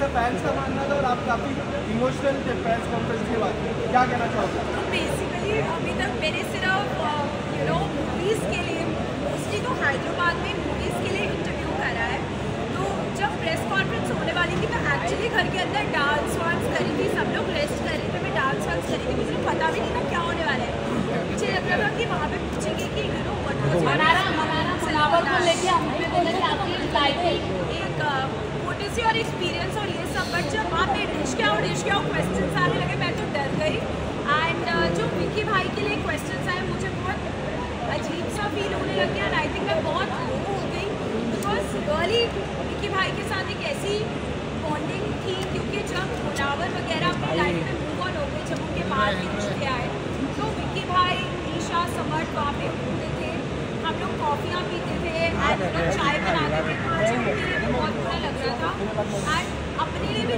ऐसा फैंस का मानना था और आप काफ़ी इमोशनल थे फैंस कॉन्फ्रेंस के बाद। क्या कहना चाहोगे? तो बेसिकली अभी तक मैंने सिर्फ़ यू नो मूवीज़ के लिए मोस्टली तो हैदराबाद में मूवीज़ के लिए इंटरव्यू करा है। तो जब प्रेस कॉन्फ्रेंस होने वाली थी मैं एक्चुअली घर के अंदर डांस वांस करी थी सब लोग रेस्ट कर रहे थे मैं डांस वांस करी थी मुझे पता भी नहीं था क्या होने वाला है। मुझे लग रहा था कि वहाँ पे पूछेंगे कि यू नो मनारा मनारा फ्लावर को लेके हमने बोला कि आपकी लाइफ एक इज़ योर एक्सपीरियंस और ये सब बट जब वहाँ पे डिश क्या और डिश क्या क्वेश्चन आने लगे मैं तो डर गई। एंड uh, जो विकी भाई के लिए क्वेश्चन आए मुझे बहुत अजीब सा फील होने लग गया एंड आई थिंक मैं बहुत लो हो गई बिकॉज़ रियली विकी भाई के साथ एक ऐसी बॉन्डिंग थी क्योंकि जब मुनावर वगैरह अपनी लाइफ में मूव ऑन हो गए जब उनके बाद के रिश्ते आए तो विकी भाई ईशा समर्थ वहाँ पे होते थे हम लोग कॉफ़ियाँ पीते थे एंड चाय बनाते थे। अपने लिए भी